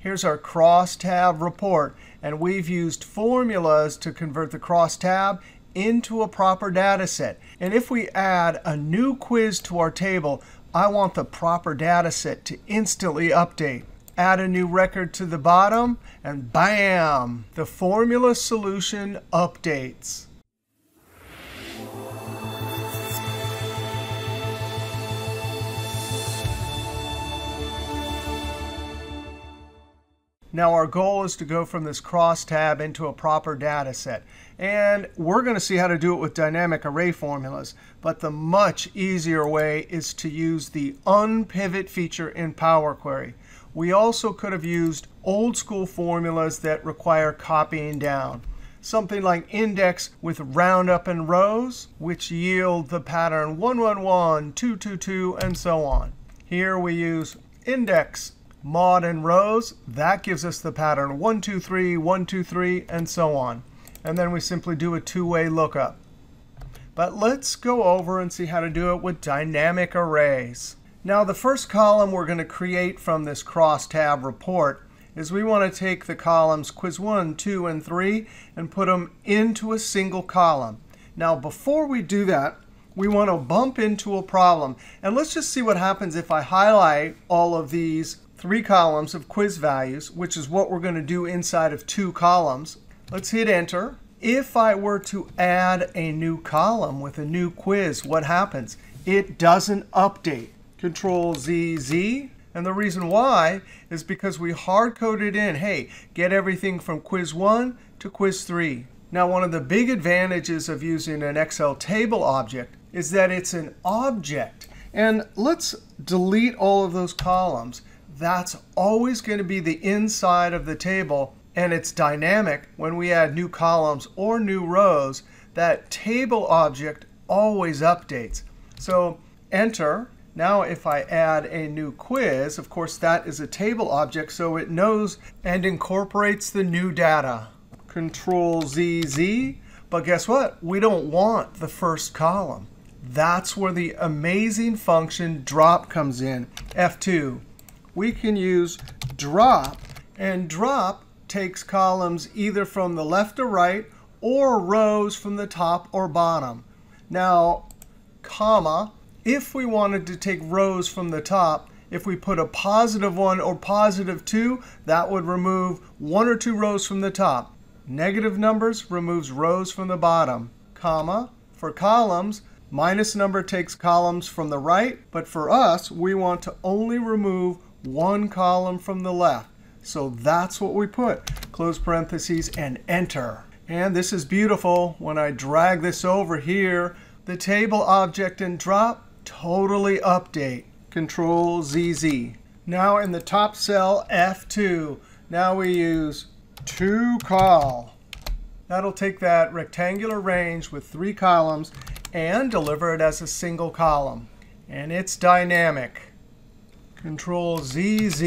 Here's our crosstab report. And we've used formulas to convert the crosstab into a proper data set. And if we add a new quiz to our table, I want the proper data set to instantly update. Add a new record to the bottom, and bam, the formula solution updates. Now our goal is to go from this crosstab into a proper data set. And we're going to see how to do it with dynamic array formulas. But the much easier way is to use the unpivot feature in Power Query. We also could have used old school formulas that require copying down. Something like index with roundup and rows, which yield the pattern 111, 222, and so on. Here we use index mod and rows. That gives us the pattern 1, 2, 3, 1, 2, 3, and so on. And then we simply do a two-way lookup. But let's go over and see how to do it with dynamic arrays. Now, the first column we're going to create from this crosstab report is we want to take the columns quiz 1, 2, and 3 and put them into a single column. Now, before we do that, we want to bump into a problem. And let's just see what happens if I highlight all of these three columns of quiz values, which is what we're going to do inside of two columns. Let's hit Enter. If I were to add a new column with a new quiz, what happens? It doesn't update. Control Z, Z. And the reason why is because we hard coded in, hey, get everything from quiz 1 to quiz 3. Now, one of the big advantages of using an Excel table object is that it's an object. And let's delete all of those columns that's always going to be the inside of the table. And it's dynamic when we add new columns or new rows. That table object always updates. So enter. Now if I add a new quiz, of course, that is a table object. So it knows and incorporates the new data. Control Z, Z. But guess what? We don't want the first column. That's where the amazing function drop comes in. F2 we can use drop. And drop takes columns either from the left or right or rows from the top or bottom. Now, comma, if we wanted to take rows from the top, if we put a positive 1 or positive 2, that would remove one or two rows from the top. Negative numbers removes rows from the bottom. Comma, for columns, minus number takes columns from the right. But for us, we want to only remove one column from the left. So that's what we put. Close parentheses and enter. And this is beautiful. When I drag this over here, the table object and drop totally update. Control ZZ. Now in the top cell, F2, now we use TOCOL. That'll take that rectangular range with three columns and deliver it as a single column. And it's dynamic. Control ZZ.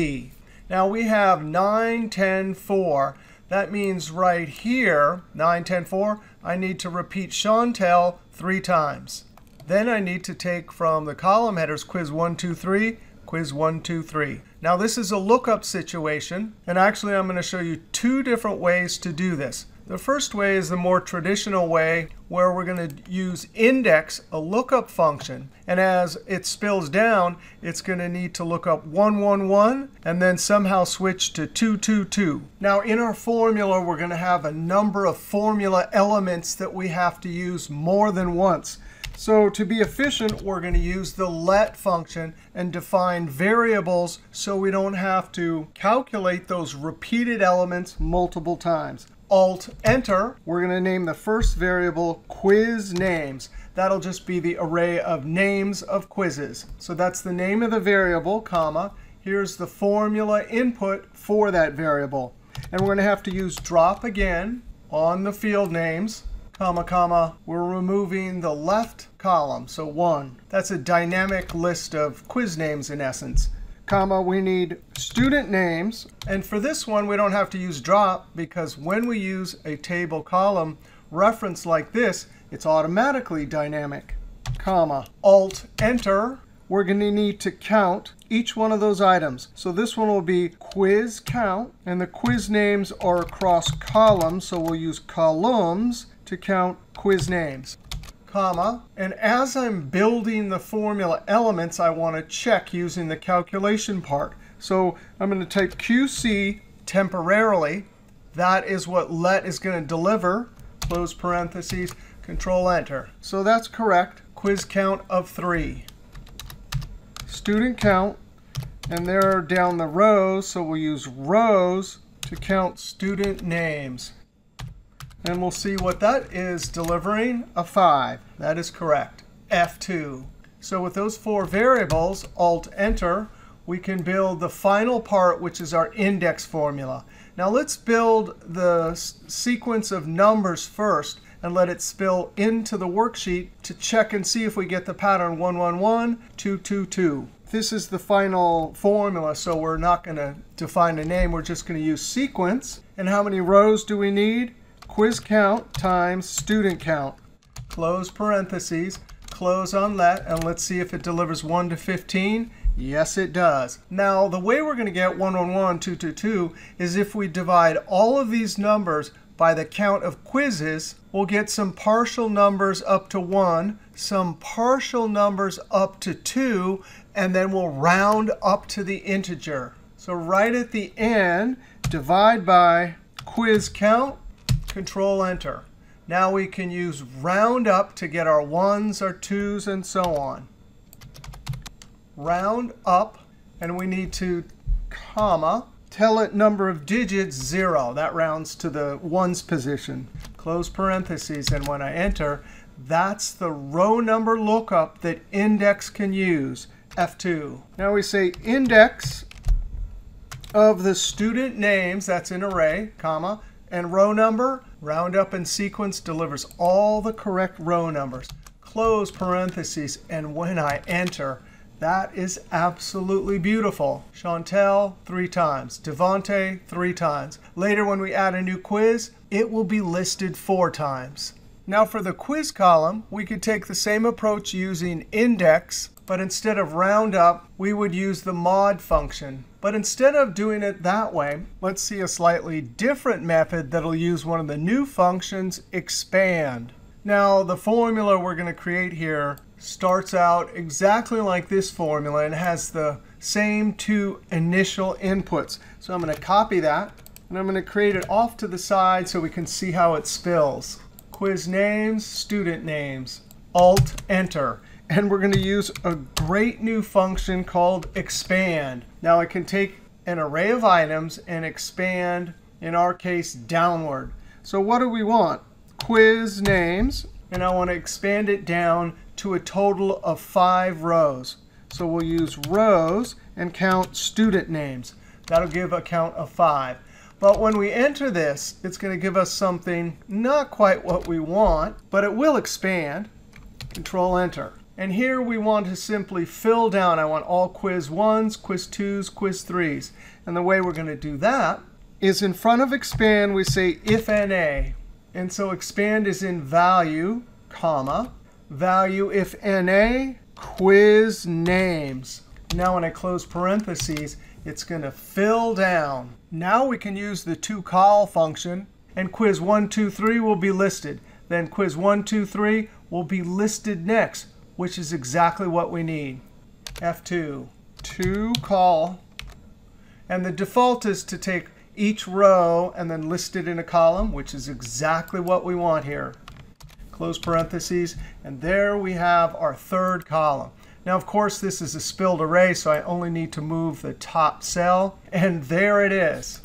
Now we have 9, 10, 4. That means right here, 9, 10, 4, I need to repeat Chantel three times. Then I need to take from the column headers quiz 1, 2, 3, quiz 1, 2, 3. Now this is a lookup situation. And actually, I'm going to show you two different ways to do this. The first way is the more traditional way where we're going to use index, a lookup function. And as it spills down, it's going to need to look up 111 and then somehow switch to 222. Now in our formula, we're going to have a number of formula elements that we have to use more than once. So to be efficient, we're going to use the let function and define variables so we don't have to calculate those repeated elements multiple times. Alt-Enter, we're going to name the first variable quiz names. That'll just be the array of names of quizzes. So that's the name of the variable, comma. Here's the formula input for that variable. And we're going to have to use drop again on the field names, comma, comma. We're removing the left column, so 1. That's a dynamic list of quiz names in essence comma, we need student names. And for this one, we don't have to use drop because when we use a table column reference like this, it's automatically dynamic, comma, alt enter. we're going to need to count each one of those items. So this one will be quiz count. And the quiz names are across columns. So we'll use columns to count quiz names comma. And as I'm building the formula elements, I want to check using the calculation part. So I'm going to type QC temporarily. That is what let is going to deliver. Close parentheses, Control Enter. So that's correct. Quiz count of 3. Student count. And they're down the rows, so we'll use rows to count student names. And we'll see what that is delivering, a 5. That is correct, F2. So with those four variables, Alt-Enter, we can build the final part, which is our index formula. Now let's build the sequence of numbers first and let it spill into the worksheet to check and see if we get the pattern 111, 222. This is the final formula, so we're not going to define a name. We're just going to use sequence. And how many rows do we need? Quiz count times student count. Close parentheses, close on let, and let's see if it delivers 1 to 15. Yes, it does. Now, the way we're going to get 111, 222 is if we divide all of these numbers by the count of quizzes, we'll get some partial numbers up to 1, some partial numbers up to 2, and then we'll round up to the integer. So right at the end, divide by quiz count, Control Enter. Now we can use round up to get our ones, our twos, and so on. Round up, and we need to comma. Tell it number of digits, 0. That rounds to the ones position. Close parentheses, and when I enter, that's the row number lookup that index can use, F2. Now we say index of the student names, that's an array, comma, and row number, round up in sequence delivers all the correct row numbers. Close parentheses, and when I enter, that is absolutely beautiful. Chantel, three times. Devante, three times. Later, when we add a new quiz, it will be listed four times. Now for the quiz column, we could take the same approach using index, but instead of roundup, we would use the mod function. But instead of doing it that way, let's see a slightly different method that'll use one of the new functions, expand. Now, the formula we're going to create here starts out exactly like this formula and has the same two initial inputs. So I'm going to copy that, and I'm going to create it off to the side so we can see how it spills. Quiz names, student names, Alt, Enter and we're going to use a great new function called expand. Now I can take an array of items and expand, in our case, downward. So what do we want? Quiz names. And I want to expand it down to a total of five rows. So we'll use rows and count student names. That'll give a count of five. But when we enter this, it's going to give us something not quite what we want, but it will expand. Control Enter. And here we want to simply fill down. I want all quiz 1s, quiz 2s, quiz 3s. And the way we're going to do that is in front of expand, we say if NA. And so expand is in value, comma, value if NA, quiz names. Now when I close parentheses, it's going to fill down. Now we can use the toCol function, and quiz 1, 2, 3 will be listed. Then quiz 1, 2, 3 will be listed next which is exactly what we need. F2, TOCOL. And the default is to take each row and then list it in a column, which is exactly what we want here. Close parentheses. And there we have our third column. Now, of course, this is a spilled array, so I only need to move the top cell. And there it is.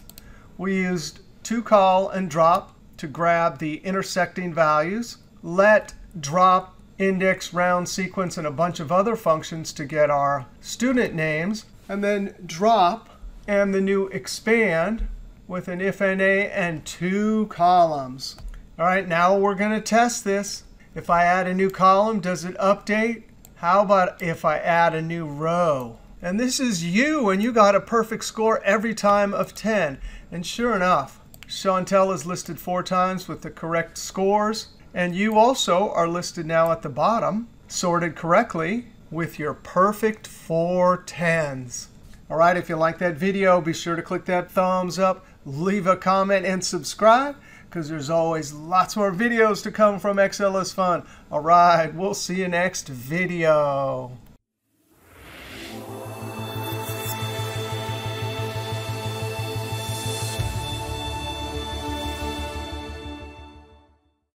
We used TOCOL and drop to grab the intersecting values. Let drop index, round, sequence, and a bunch of other functions to get our student names. And then drop and the new expand with an if NA and two columns. All right, now we're going to test this. If I add a new column, does it update? How about if I add a new row? And this is you, and you got a perfect score every time of 10. And sure enough, Chantel is listed four times with the correct scores. And you also are listed now at the bottom, sorted correctly. with your perfect four tens. All right, if you like that video, be sure to click that thumbs up, leave a comment, and subscribe because there's always lots more videos to come from Excel is Fun. All right, we'll see you next video.